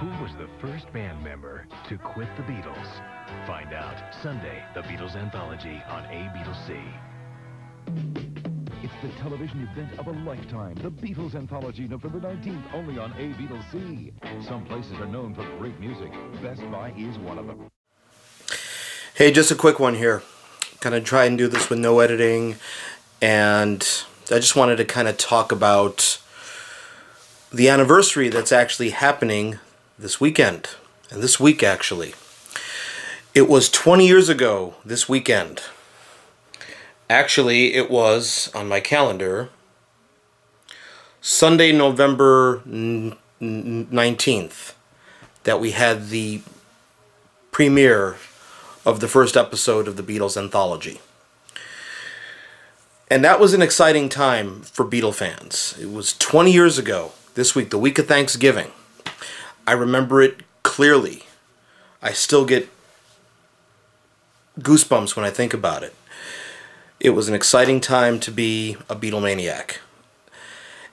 Who was the first band member to quit the Beatles? Find out Sunday, the Beatles Anthology on A Beatles C. It's the television event of a lifetime. The Beatles Anthology, November 19th, only on A Beatles C. Some places are known for great music. Best Buy is one of them. Hey, just a quick one here. Kind of try and do this with no editing. And I just wanted to kind of talk about the anniversary that's actually happening this weekend. And this week, actually. It was 20 years ago this weekend. Actually, it was on my calendar Sunday, November 19th, that we had the premiere of the first episode of the Beatles anthology. And that was an exciting time for Beatle fans. It was 20 years ago, this week, the week of Thanksgiving. I remember it clearly. I still get goosebumps when I think about it. It was an exciting time to be a Beatlemaniac.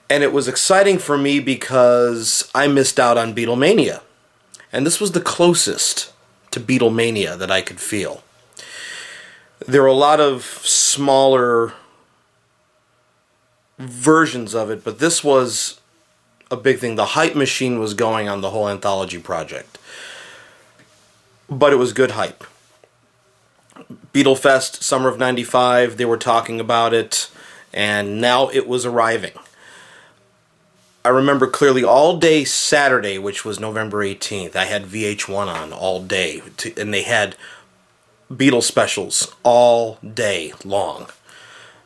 And it was exciting for me because I missed out on Beatlemania. And this was the closest to Beatlemania that I could feel. There were a lot of smaller versions of it, but this was a big thing. The hype machine was going on the whole anthology project. But it was good hype. Beatlefest, summer of 95, they were talking about it, and now it was arriving. I remember clearly all day Saturday, which was November 18th, I had VH1 on all day, and they had Beatles specials all day long,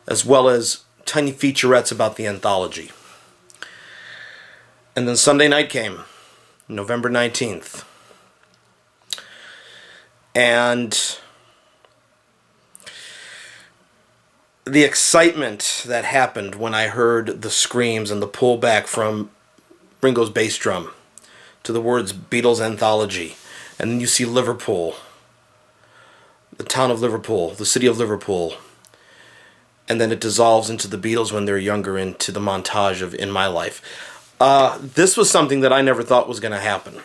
as well as tiny featurettes about the anthology. And then Sunday night came, November 19th. And the excitement that happened when I heard the screams and the pullback from Ringo's bass drum to the words Beatles Anthology. And then you see Liverpool, the town of Liverpool, the city of Liverpool. And then it dissolves into the Beatles when they're younger into the montage of In My Life. Uh, this was something that I never thought was going to happen.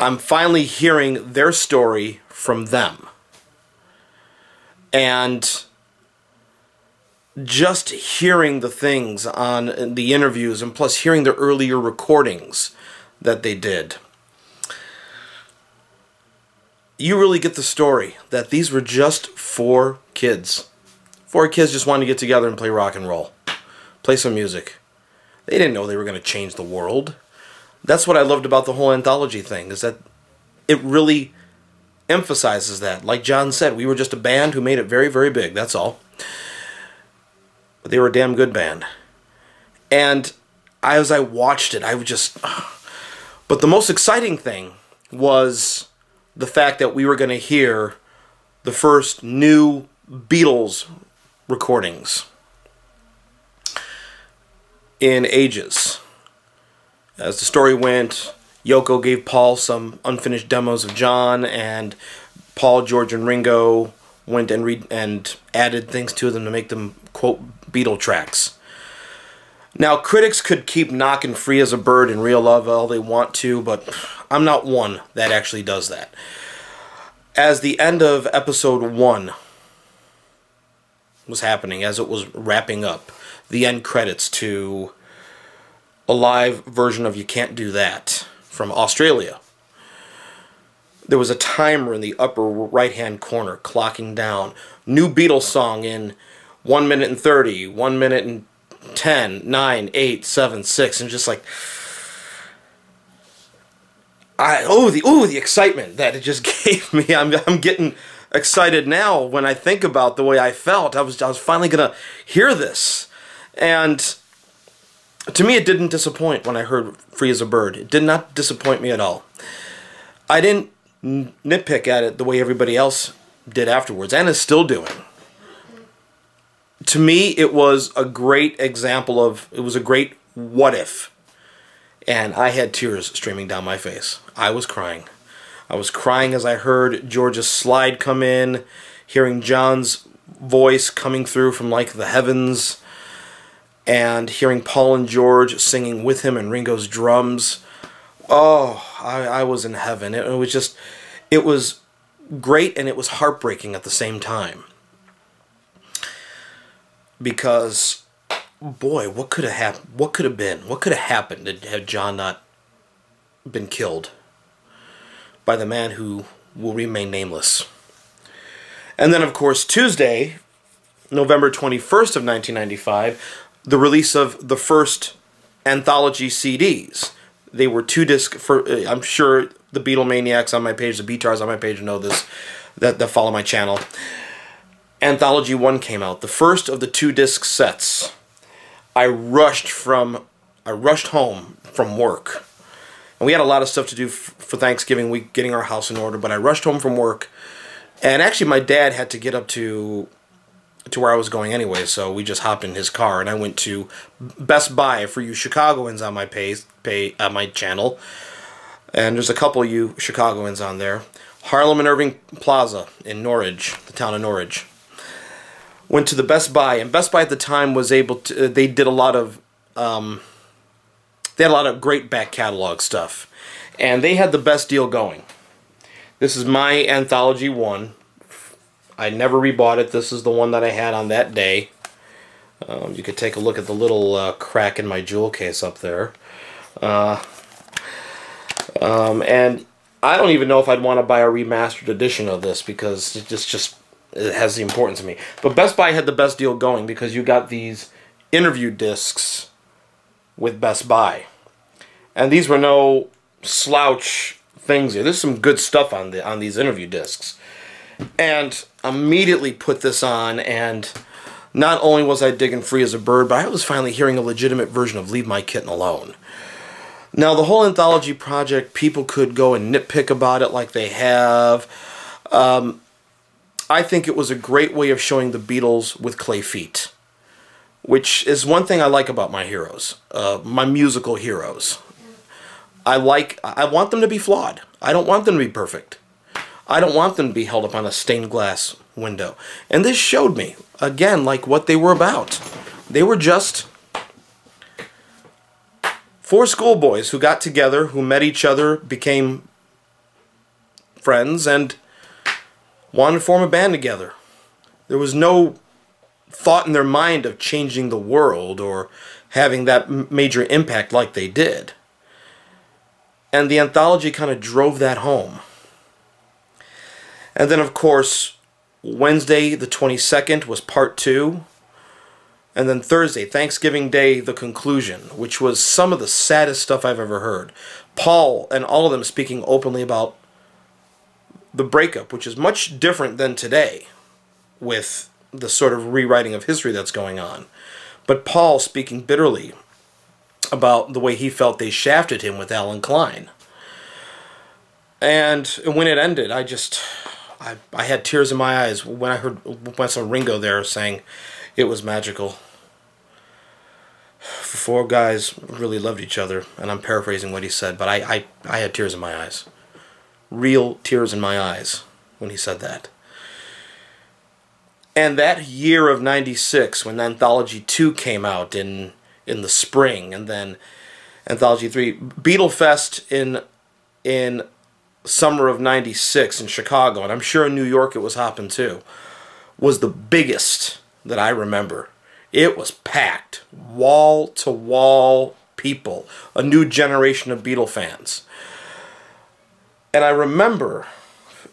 I'm finally hearing their story from them. And just hearing the things on the interviews and plus hearing the earlier recordings that they did, you really get the story that these were just four kids. Four kids just wanted to get together and play rock and roll play some music. They didn't know they were going to change the world. That's what I loved about the whole anthology thing, is that it really emphasizes that. Like John said, we were just a band who made it very, very big, that's all. But they were a damn good band. And as I watched it, I would just... But the most exciting thing was the fact that we were going to hear the first new Beatles recordings in ages. As the story went, Yoko gave Paul some unfinished demos of John, and Paul, George, and Ringo went and read and added things to them to make them quote Beatle tracks. Now critics could keep knocking "Free as a Bird" and "Real Love" all they want to, but I'm not one that actually does that. As the end of episode one was happening, as it was wrapping up, the end credits to a live version of You Can't Do That from Australia. There was a timer in the upper right hand corner clocking down. New Beatles song in 1 minute and 30, 1 minute and 10, 9, 8, 7, 6, and just like. I oh the oh the excitement that it just gave me. I'm I'm getting excited now when I think about the way I felt. I was I was finally gonna hear this. And to me, it didn't disappoint when I heard Free as a Bird. It did not disappoint me at all. I didn't nitpick at it the way everybody else did afterwards, and is still doing. To me, it was a great example of, it was a great what if. And I had tears streaming down my face. I was crying. I was crying as I heard George's slide come in, hearing John's voice coming through from like the heavens and hearing Paul and George singing with him and Ringo's drums. Oh, I, I was in heaven. It, it was just, it was great and it was heartbreaking at the same time. Because, boy, what could have happened? What could have been? What could have happened had John not been killed by the man who will remain nameless? And then, of course, Tuesday, November 21st of 1995, the release of the first anthology CDs. They were two disc for uh, I'm sure the Beatlemaniacs on my page, the Beatards on my page know this that, that follow my channel. Anthology 1 came out, the first of the two disc sets. I rushed from I rushed home from work. And we had a lot of stuff to do for Thanksgiving week, getting our house in order, but I rushed home from work. And actually my dad had to get up to to where I was going anyway, so we just hopped in his car and I went to Best Buy for you Chicagoans on my page, pay on my channel. And there's a couple of you Chicagoans on there. Harlem and Irving Plaza in Norridge, the town of Norridge. Went to the Best Buy, and Best Buy at the time was able to. Uh, they did a lot of. Um, they had a lot of great back catalog stuff, and they had the best deal going. This is my anthology one I never rebought it. This is the one that I had on that day. Um, you could take a look at the little uh, crack in my jewel case up there. Uh, um, and I don't even know if I'd want to buy a remastered edition of this because it just, just it has the importance to me. But Best Buy had the best deal going because you got these interview discs with Best Buy. And these were no slouch things here. There's some good stuff on the on these interview discs. And immediately put this on and not only was I digging free as a bird, but I was finally hearing a legitimate version of Leave My Kitten Alone. Now, the whole anthology project, people could go and nitpick about it like they have. Um, I think it was a great way of showing the Beatles with clay feet, which is one thing I like about my heroes, uh, my musical heroes. I like, I want them to be flawed. I don't want them to be perfect. I don't want them to be held up on a stained glass window. And this showed me, again, like what they were about. They were just four schoolboys who got together, who met each other, became friends, and wanted to form a band together. There was no thought in their mind of changing the world or having that major impact like they did. And the anthology kind of drove that home. And then, of course, Wednesday the 22nd was part two. And then Thursday, Thanksgiving Day, the conclusion, which was some of the saddest stuff I've ever heard. Paul and all of them speaking openly about the breakup, which is much different than today with the sort of rewriting of history that's going on. But Paul speaking bitterly about the way he felt they shafted him with Allen Klein. And when it ended, I just I, I had tears in my eyes when I heard when I saw Ringo there saying it was magical. Four guys really loved each other, and I'm paraphrasing what he said, but I, I, I had tears in my eyes. Real tears in my eyes when he said that. And that year of 96, when Anthology 2 came out in in the spring, and then Anthology 3, Beatlefest in in summer of 96 in Chicago, and I'm sure in New York it was hopping too, was the biggest that I remember. It was packed, wall to wall people, a new generation of Beatle fans. And I remember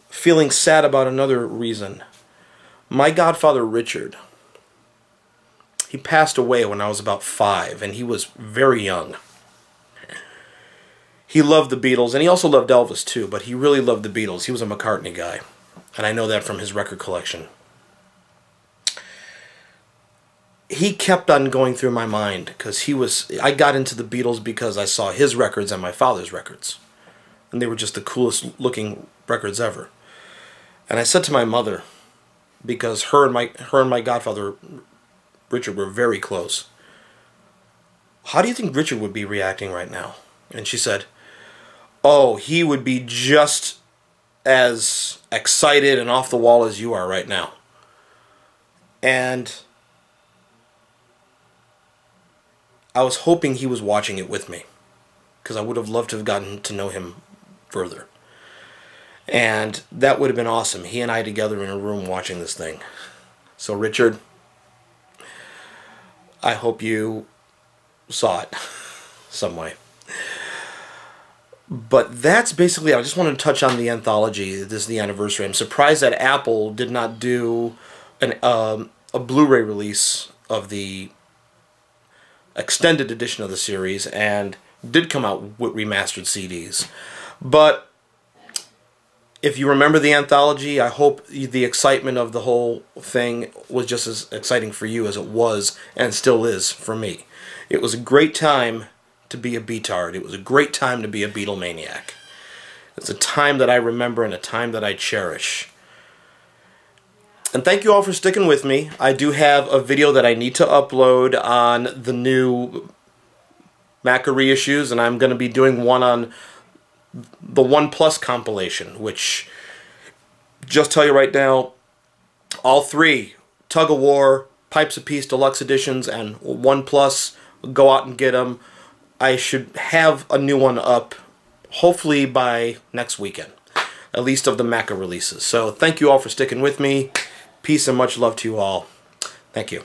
feeling sad about another reason. My godfather Richard, he passed away when I was about five, and he was very young he loved the Beatles, and he also loved Elvis too, but he really loved the Beatles. He was a McCartney guy, and I know that from his record collection. He kept on going through my mind because he was. I got into the Beatles because I saw his records and my father's records, and they were just the coolest looking records ever. And I said to my mother, because her and my her and my godfather Richard were very close. How do you think Richard would be reacting right now? And she said, oh, he would be just as excited and off the wall as you are right now. And I was hoping he was watching it with me because I would have loved to have gotten to know him further. And that would have been awesome. He and I together in a room watching this thing. So, Richard, I hope you saw it some way. But that's basically I just wanted to touch on the anthology. This is the anniversary. I'm surprised that Apple did not do an um, a Blu-ray release of the extended edition of the series and did come out with remastered CDs. But if you remember the anthology, I hope the excitement of the whole thing was just as exciting for you as it was and still is for me. It was a great time to be a Beatard. It was a great time to be a Beatlemaniac. It's a time that I remember and a time that I cherish. And thank you all for sticking with me. I do have a video that I need to upload on the new Macca reissues, and I'm going to be doing one on the One Plus compilation, which, just tell you right now, all three, Tug of War, Pipes of Peace Deluxe Editions, and One Plus, go out and get them. I should have a new one up hopefully by next weekend, at least of the Macca releases. So thank you all for sticking with me. Peace and much love to you all. Thank you.